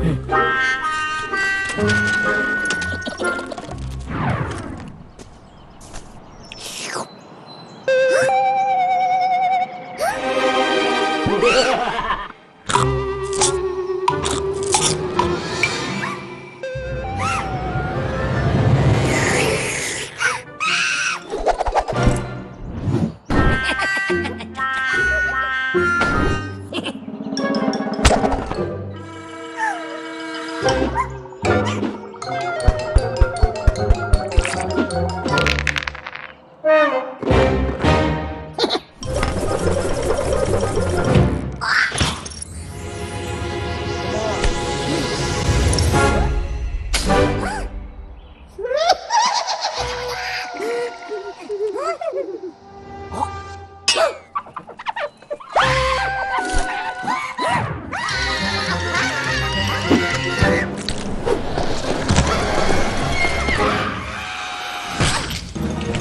嗯。